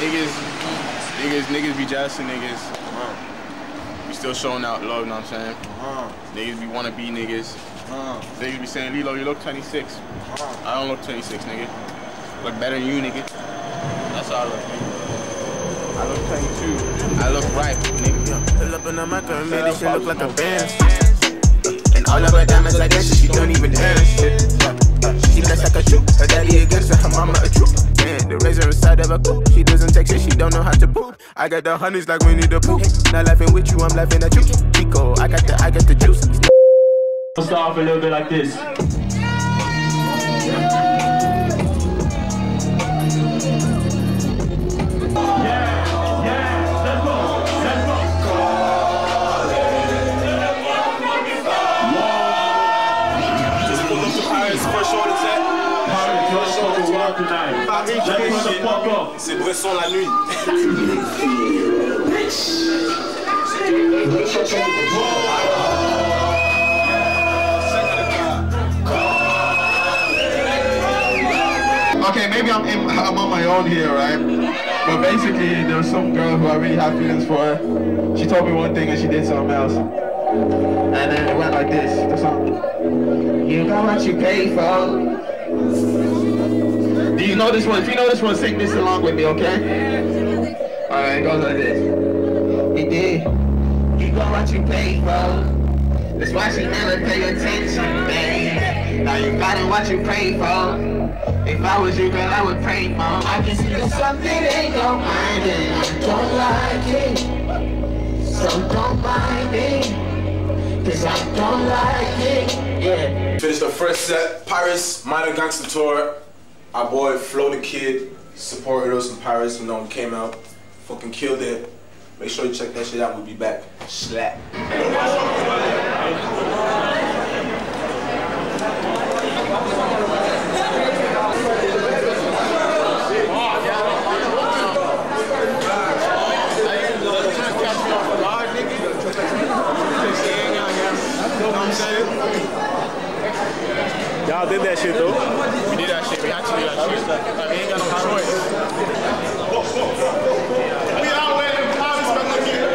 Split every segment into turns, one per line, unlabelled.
Niggas, niggas, niggas be jealous of niggas. We still showing out love, you know what I'm saying?
Uh,
Niggas be wanna be niggas.
uh,
Niggas be saying, Lilo, you look 26.
uh.
I don't look 26, nigga. Look better than you, nigga. That's how I look, nigga. I look 22. I look right, nigga.
Pull up in the Mac and made this shit look like a band. And all of her diamonds like that, she don't even dance. She blessed like a troop. Her daddy a gangster, her mama a troop. The razor inside of a coupe. She doesn't take shit, she don't know how to poop. I got the honeys like Winnie the Pooh. Not laughing with you, I'm laughing at you. Pico, I got the, I got the juice.
We'll start off a little bit like this.
C'est Bresson la nuit.
Okay, maybe I'm, in, I'm on my own here, right? But basically, there was some girl who I really have feelings for. She told me one thing and she did something else. And then it went like this. The song. You got what you pay for. Do you know this one? If you know this one, sing this along with me, okay? Alright, goes like this. You did. You got what you pay for. That's why she never pay attention, babe. Now you got what you pray for. If I was you, girl, I would pray for. I can see there's something ain't your mind and I don't like it. So don't mind it. Cause I don't like it. Yeah.
Finished the first set, Paris Minor Gangster Tour. Our boy Flo the Kid supported us in Paris, know, we came out, fucking killed it. Make sure you check that shit out, we'll be back. Slap.
Y'all did that shit though. We did that shit. We had to do that shit. Like, we ain't got no choice. We out there in Paris, man. Look here.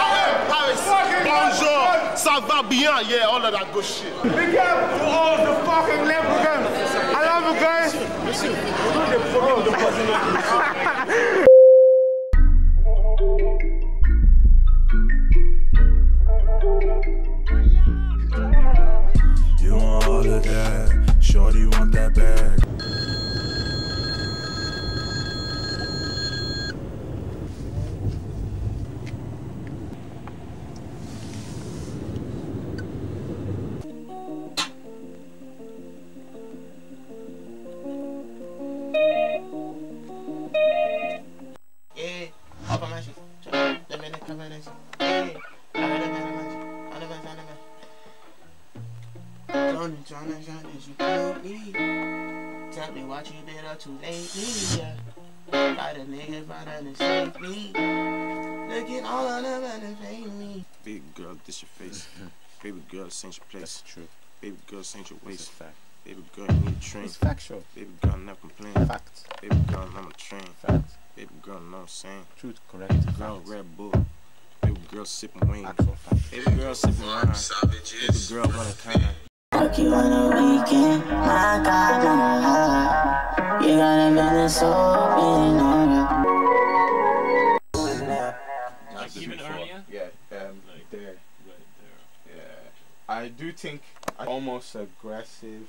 Out there in Paris. Bonjour. Ça va bien. Yeah, all of that good shit.
Big up to all the fucking leprechauns. I love you guys.
You want all of that, shorty want that bag.
Tryna shine this, you killed me. Tell me what you been up to lately, yeah. Got a nigga trying to save me. Looking all of them and they fade me.
Baby girl, this your face. Baby girl, this ain't your place.
That's true.
Baby girl, this ain't your
It's
waist.
fact.
Baby girl, you need a train.
It's factual.
Baby girl, never complain.
Fact.
Baby girl, I'm a train.
Fact.
Baby girl, know what I'm saying.
Truth. Correct.
Girl,
Fact.
Red Bull. Baby girl, sipping wine.
Actual fact.
Baby girl, sipping wine. Baby girl, wanna kind
Fuck you on a weekend, my God, I'm high. You got a million soul, being alright.
Like
even earlier?
Yeah. Um,
Like-
there.
Right there.
Yeah. I do think almost aggressive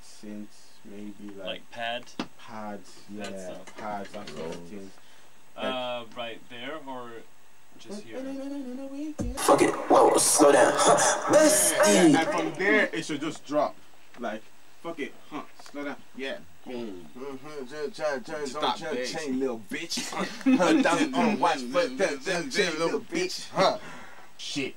since maybe like,
Like pad,
pads. Yeah,
That
pads. That sort of things.
uh, right there or just here?
Fuck it, whoa, slow down. Huh.
And, and from there, it should just drop. Like, fuck it, huh? Slow down. Yeah. Mm-hmm. Boom. Stop bass.
chain, little bitch. Hundred thousand on watch, but that that chain, little bitch. Huh?
Shit.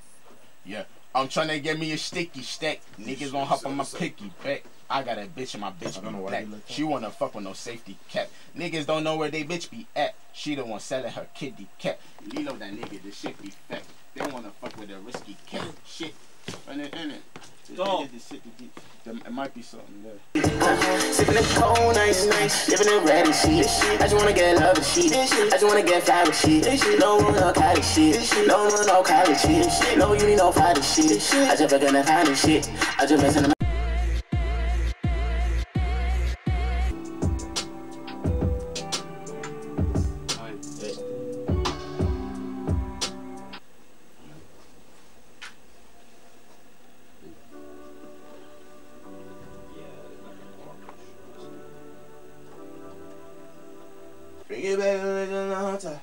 Yeah. I'm trying to get me a sticky stack. Niggas won't hop on my picky back. I got a bitch and my bitch
I know
be black. She wanna fuck with no safety cap. Niggas don't know where they bitch be at. She the one selling her kitty cat. Lilo that nigga, this shit be fat. They wanna fuck with a risky cat. Shit.
And it, and it.
Go.
It, it, it, there, it might be something there.
Sipping the cold, nice, nice. Living in red and shit. I just wanna get love and shit. I just wanna get fly with shit. No one no college shit. No one no college shit. No uni, no fighting shit. I just fucking the kind of shit. I just messing
Bring it back a little long time.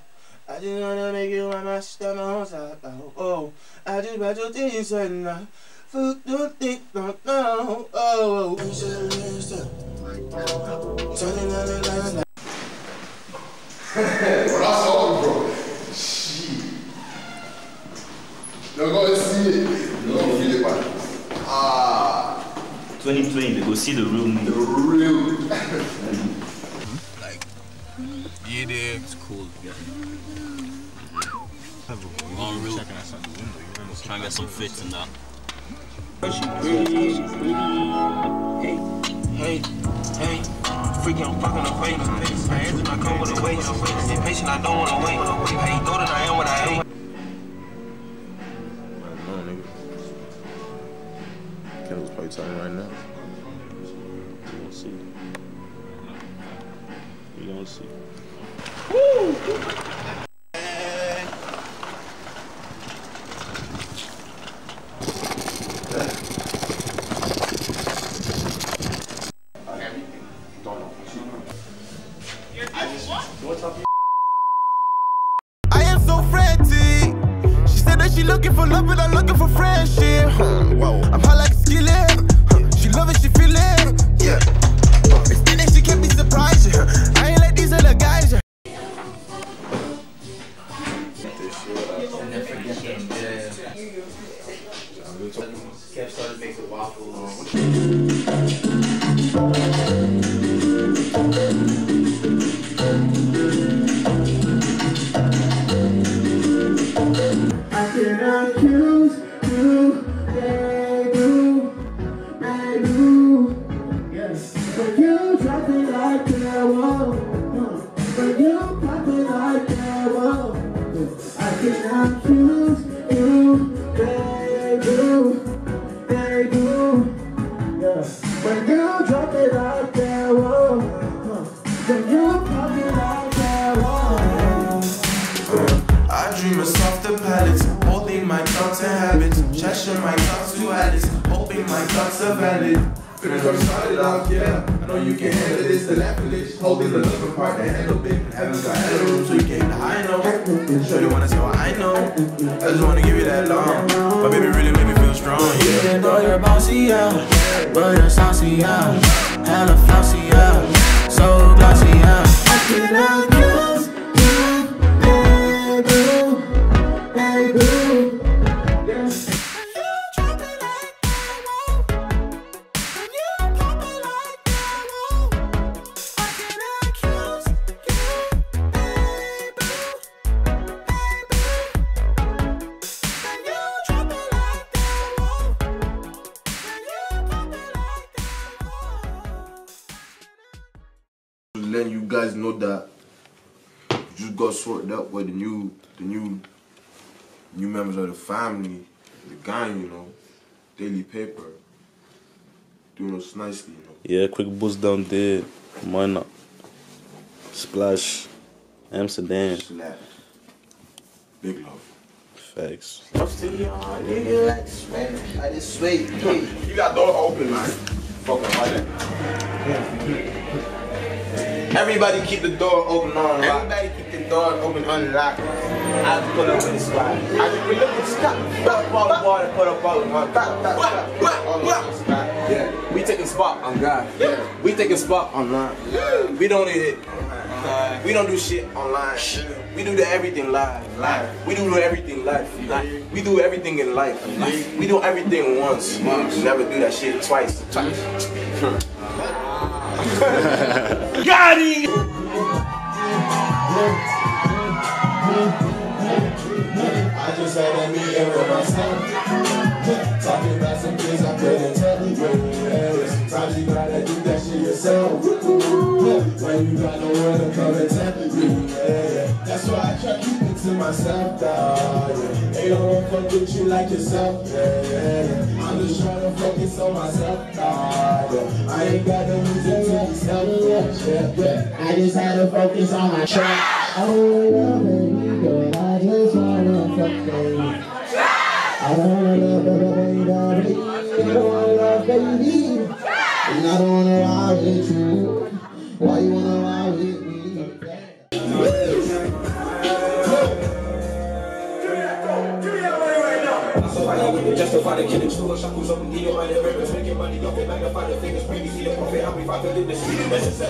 I just wanna make you my master, my whole time. Oh, oh, I just about to think something now. Fuck, don't think, don't know. Oh, oh. Turning on the lights like.
Well, that's all, bro. Shit. You're gonna see it. You're gonna feel it, man. Ah,
2020, they go see the real me.
the real.
Yeah, there.
It's cool. Yeah. Long route. Try and get some fits in that.
Hey, hey, hey. freaking I'm fucking away. My hands in my coat with a weight. Impatient, I don't wanna wait. I ain't thought that I am what I am.
I don't nigga. Kendall's probably telling right now.
You gonna see. You gonna see.
I
Kev started making waffles.
When you drop it like that, whoa. When you pop it like that, whoa.
I dream of softer palettes, holding my thoughts and habits, checking my thoughts to Alice, hoping my thoughts are valid.
What you started off, yeah. I know you can handle this, the this, holding the love apart, the handle big, haven't got
Had a room so you came to high note. Sure you wanna say what I know. I just wanna give you that long. But baby really make me feel strong. Yeah.
Even though you're bouncy, yeah, but you're saucy, yeah, hella flossy, yeah,
just got sorted up with the new, the new, new members of the family, the gang, you know, daily paper, doing us nicely, you know.
Yeah, quick boost down there. Why not? Splash. Amsterdam.
Slap. Big love.
Facts.
Nigga, like sweat. I just sweat.
You got door open, man. Fucking right
Everybody keep the door open on lock. Everybody the door open unlocked. I pull up with the squad. I just pull up with the squad. Put up all the put up all the. All the spot. Yeah. We taking spot on God. Yeah. We taking spot online. We don't need it. Uh, we don't do shit online. We do the everything live. Live. We do everything live. Live. We do everything in life. We do everything once. We never do that shit twice. Twice.
I just myself,
dog. Yeah. They don't want fuck with you like yourself. Yeah. I'm just trying to focus on myself. Yeah. I ain't got no reason to be selfish. Yeah, yeah.
I just had to focus on my track. I don't wanna baby girl, I just wanna fuck baby. I don't wanna love baby, baby, I don't wanna love baby. And I don't wanna ride with you.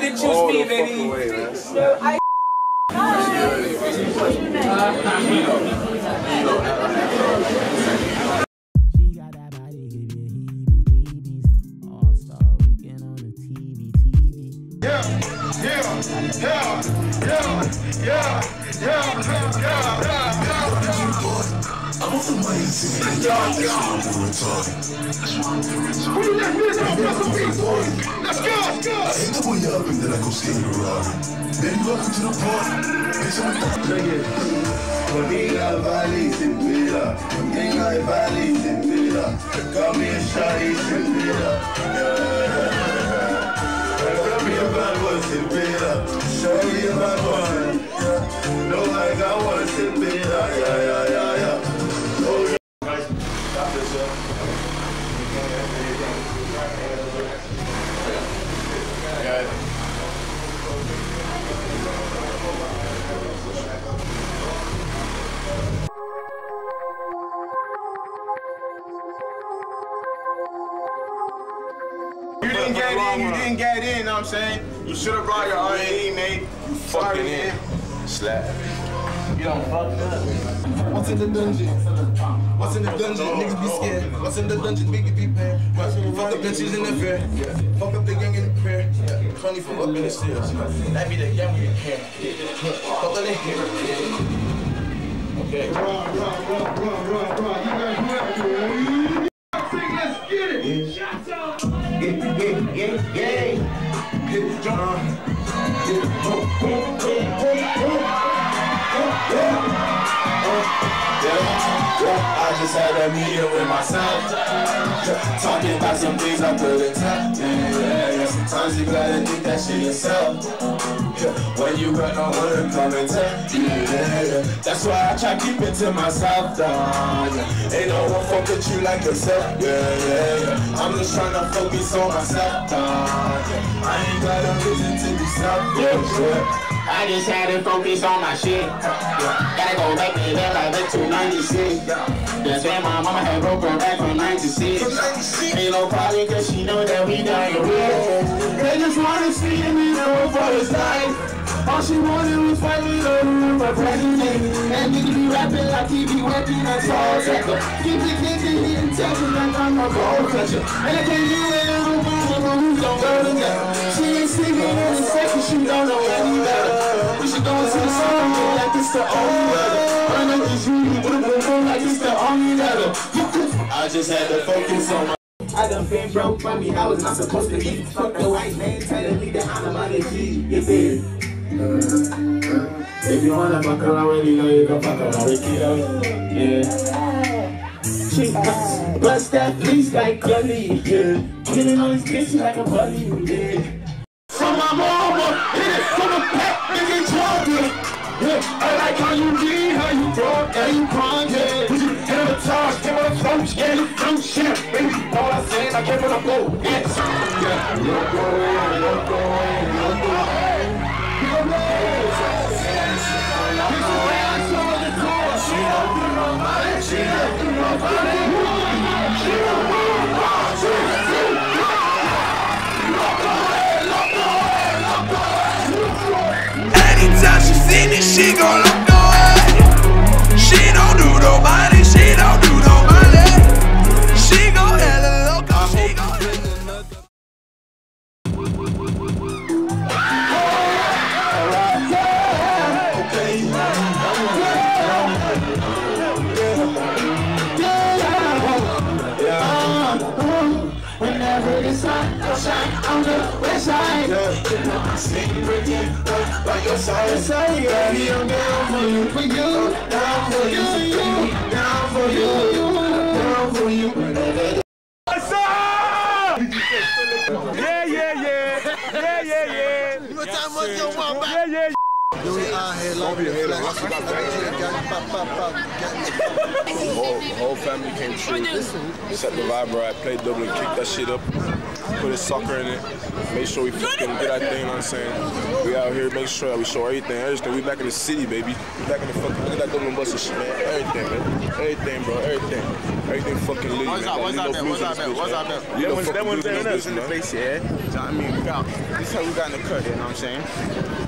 didn't choose All me,
baby. Way,
no, yeah, yeah, yeah, yeah,
yeah, yeah. I'm the way to the That's why
I'm the retarded. That's why I'm the retarded.
What do that mean? I'm not. Let's go, let's go.
I hit the boy up and then I go skate the Ferrari. Then you walk into the party. Bitch, I'm a
nigga. Bonita Valley, Zimbira. Bonita Valley, Zimbira. Call me Zimbira. Call me a bad Zimbira. Show me a bad. No, I got one, Zimbira. Yeah, yeah, yeah.
What I'm saying? You should have brought your R&D, mate. You fucking in.
Slap.
You don't fuck up.
What's in the dungeon? What's in the dungeon? Niggas be scared. What's in the dungeon? Niggas be bad. Fuck the bitches in the fair. Fuck up the gang in the fair. 24 up in the stairs. That be the gang we care. Fuck the nigga. Okay.
Run, run, run, run, run, run. You guys ready? Let's get it. Shots up.
Yeah, yeah, yeah, yeah
hit drum. Yeah, boom, boom, boom, boom, boom, boom, yeah drum. I just had a meeting with myself. Talking about some things I couldn't tell. Yeah, yeah, yeah. Sometimes you gotta think that shit yourself. Yeah, When you got no one to come and tell yeah, yeah. That's why I try to keep it to myself, dog. Yeah. Ain't no one fuck with you like yourself, yeah, yeah, yeah. I'm just trying to focus on myself. Yeah. I ain't got a reason to be selfish, yeah.
I just had to focus on my shit. Gotta go back to hell like back to 96. That's when my mama had broke her back from 96. Ain't no problem cause she know that we dying real. They just wanna see him in the room for his life. All she wanted was fight with her room for president. And nigga be rapping like he be working on Soul Sector. Keep the kids in here and touching like I'm a gold catcher. And I can't do it who's gon' go together? She ain't sleeping in a second, she don't know any better. We should go into the song like it's the only. I know it's really with a boom like it's the only letter. I just had to focus on my. I done been broke me, I was not supposed to be. Fuck the white man, telling me that I'm a G. You feel? If you wanna fuck around with me, know you can fuck around with kiddo. Yeah. Bust, that fleece like Gully, yeah. Killing on his bitch like a bully, yeah. From my mama, hit it from the back, nigga, drunk, yeah. I like how you lean, how you
crying, yeah. Put you in a charge, give a yeah. I'm shit, baby. All I said, I came from the flow, yes. Yeah. Loco, loco, loco.
Bolsonaro! West
pretty, uh, like your side, side, yeah. He I'm down for you, for you, down for you, down for you, down for you.
Yeah, yeah, yeah. Yeah, yeah, yeah.
You know what time was your one
Yeah, yeah.
Do we out here like a
Whole, whole family came through. Set the vibe right, played double and kicked that shit up. Put a soccer in it. Make sure we fucking get our thing, you know what I'm saying? We out here, make sure that we show everything, everything. We back in the city, baby. We back in the fucking, look at that double and bus and shit, man. Everything, man. Everything, bro, everything. Everything fucking lit,
What's
man.
up, what's
Got
up,
Lilo?
What's up,
this
What's up,
man.
man? That one's-
fucking
that one's
in
there,
this
in the
bitch, man.
place, yeah. You know what I mean? We got, this is how we got in the cut, you know what I'm saying?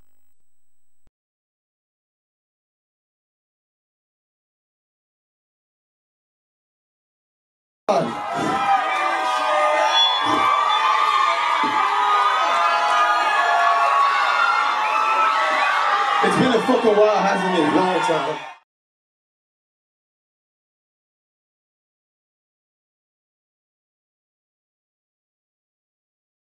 It's been a fucking while, hasn't it? Long time.